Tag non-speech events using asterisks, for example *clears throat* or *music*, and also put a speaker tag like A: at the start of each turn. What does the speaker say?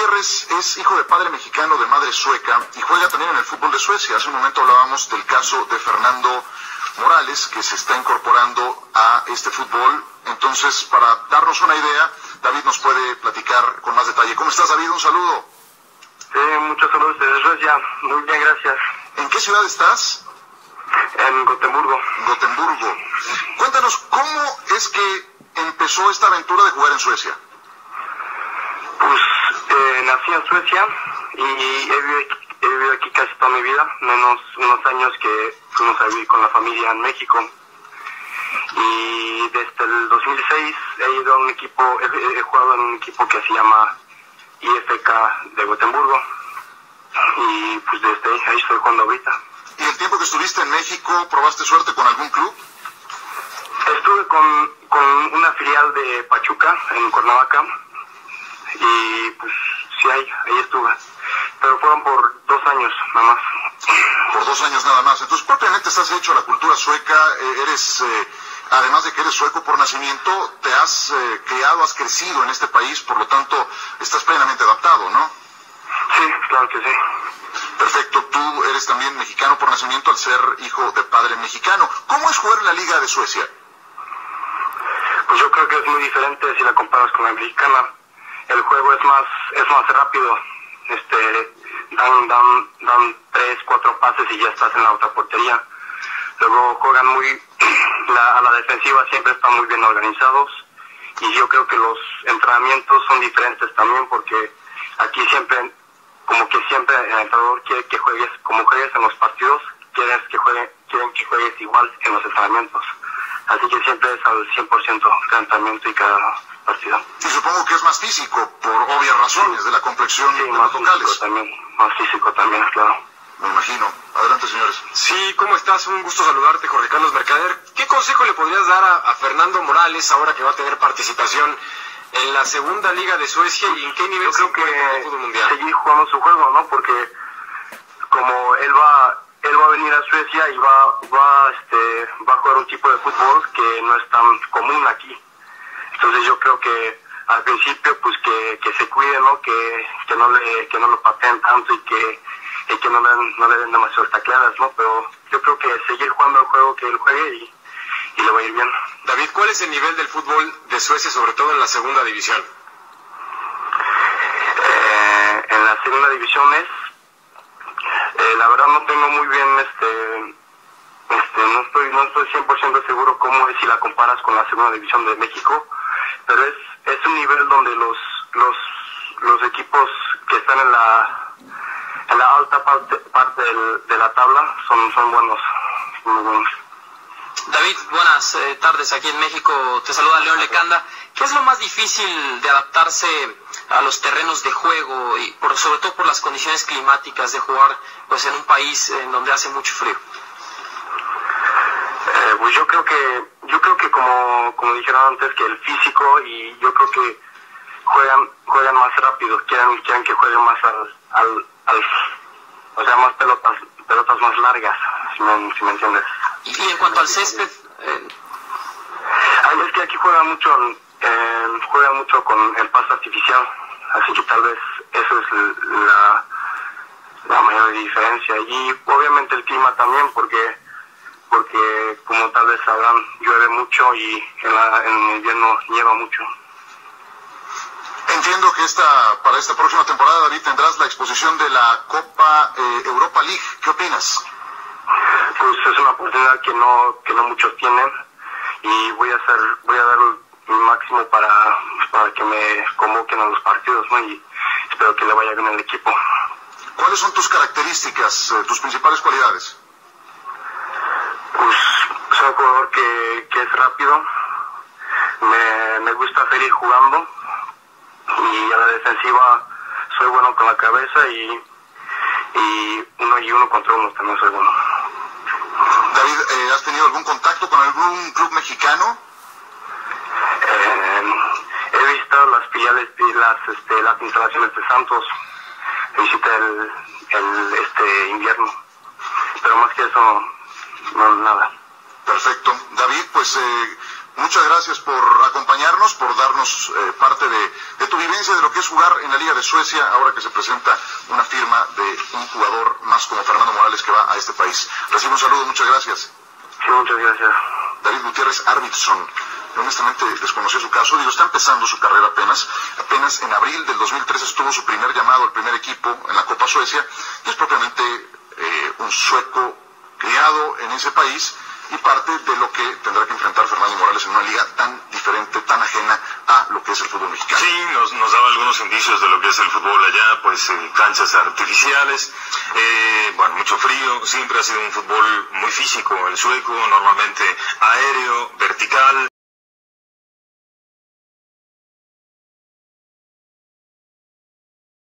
A: Gutiérrez es hijo de padre mexicano de madre sueca y juega también en el fútbol de Suecia. Hace un momento hablábamos del caso de Fernando Morales, que se está incorporando a este fútbol. Entonces, para darnos una idea, David nos puede platicar con más detalle. ¿Cómo estás, David? Un saludo.
B: Sí, muchos saludos desde Suecia. Muy bien, gracias.
A: ¿En qué ciudad estás?
B: En Gotemburgo.
A: Gotemburgo. Cuéntanos, ¿cómo es que empezó esta aventura de jugar en Suecia?
B: Nací en Suecia y he vivido, he vivido aquí casi toda mi vida, menos unos años que fuimos a vivir con la familia en México. Y desde el 2006 he ido a un equipo, he, he jugado en un equipo que se llama IFK de Gotemburgo. Y pues desde ahí, ahí estoy jugando ahorita.
A: ¿Y el tiempo que estuviste en México, probaste suerte con algún club?
B: Estuve con, con una filial de Pachuca en Cuernavaca y pues sí, ahí, ahí estuve. Pero fueron por dos años nada más.
A: Por dos años nada más. Entonces, propiamente estás hecho a la cultura sueca, eh, eres, eh, además de que eres sueco por nacimiento, te has eh, criado, has crecido en este país, por lo tanto, estás plenamente adaptado, ¿no?
B: Sí, claro que sí.
A: Perfecto, tú eres también mexicano por nacimiento al ser hijo de padre mexicano. ¿Cómo es jugar en la Liga de Suecia?
B: Pues yo creo que es muy diferente si la comparas con la americana. El juego es más, es más rápido. Este, dan, dan, dan tres, cuatro pases y ya estás en la otra portería. Luego juegan muy, *clears throat* la, a la defensiva siempre están muy bien organizados. Y yo creo que los entrenamientos son diferentes también porque aquí siempre, como que siempre el entrenador quiere que juegues, como juegues en los partidos, quieren que, juegue, quieren que juegues igual en los entrenamientos. Así que siempre es al 100% cada entrenamiento y cada partido.
A: Y supongo que es más físico, por obvias razones, de la complexión
B: Sí,
A: de
B: más
A: los
B: físico
A: locales.
B: también, más físico también, claro.
A: Me imagino. Adelante, señores.
C: Sí, ¿cómo estás? Un gusto saludarte, Jorge Carlos Mercader. ¿Qué consejo le podrías dar a, a Fernando Morales ahora que va a tener participación en la segunda liga de Suecia y en qué nivel
B: Yo
C: se
B: creo
C: el
B: que
C: fútbol mundial?
B: seguir jugando su juego, ¿no? Porque como él va, él va a venir a Suecia y va, va, este, va a jugar un tipo de fútbol que no es tan común aquí. Entonces yo creo que al principio, pues que, que se cuide, ¿no? Que, que no le, que no lo pateen tanto y que, y que no le, den- no le den demasiadas tacleadas, ¿no? Pero yo creo que seguir jugando el juego que él juegue y, y le va a ir bien.
C: David, ¿cuál es el nivel del fútbol de Suecia, sobre todo en la segunda división?
B: Eh, en las segunda divisiones, eh, la verdad no tengo muy bien, este, este, no estoy, no estoy 100% seguro cómo es si la comparas con la segunda división de México, pero es, es un nivel donde los, los, los equipos que están en la, en la alta parte, parte del- de la tabla son, son buenos, muy buenos.
D: David, buenas eh, tardes aquí en México. Te saluda León Lecanda. ¿Qué es lo más difícil de adaptarse a los terrenos de juego y por, sobre todo por las condiciones climáticas de jugar pues en un país en donde hace mucho frío?
B: Eh, pues yo creo que yo creo que como como dijeron antes que el físico y yo creo que juegan juegan más rápido quieren quieren que jueguen más al, al, al o sea más pelotas pelotas más largas si me, si me entiendes.
D: Y, en cuanto al césped, eh,
B: es que aquí juegan mucho eh, juegan mucho con el paso artificial así que tal vez eso es la la mayor diferencia. Y obviamente el clima también porque porque como tal vez sabrán llueve mucho y en, la, en el invierno nieva mucho
A: Entiendo que esta, para esta próxima temporada, David, tendrás la exposición de la Copa eh, Europa League. ¿Qué opinas?
B: pues es una oportunidad que no que no muchos tienen y voy a hacer voy a dar mi máximo para para que me convoquen a los partidos ¿no? y espero que le vaya bien al equipo
A: ¿Cuáles son tus características, eh, tus principales cualidades?
B: Jugador que, que es rápido, me, me gusta seguir jugando y a la defensiva soy bueno con la cabeza y, y uno y uno contra uno también soy bueno.
A: David, eh, ¿has tenido algún contacto con algún club mexicano?
B: Eh, he visto las filiales y las, este, las instalaciones de Santos, visité el, el este invierno, pero más que eso, no, nada.
A: Perfecto. David, pues eh, muchas gracias por acompañarnos, por darnos eh, parte de, de, tu vivencia de lo que es jugar en la Liga de Suecia, ahora que se presenta una firma de un jugador más como Fernando Morales que va a este país. Recibo un saludo, muchas gracias.
B: Sí, muchas gracias.
A: David Gutiérrez Arvidsson. honestamente desconocí su caso, digo, está empezando su carrera apenas, apenas en abril del 2013 estuvo su primer llamado al primer equipo en la Copa Suecia, y es propiamente eh, un sueco criado en ese país, y parte de lo que tendrá que enfrentar Fernando Morales en una liga tan diferente, tan ajena a lo que es el fútbol mexicano.
E: Sí, nos, nos daba algunos indicios de lo que es el fútbol allá, pues eh, canchas artificiales, eh, bueno, mucho frío, siempre ha sido un fútbol muy físico, el sueco, normalmente aéreo, vertical,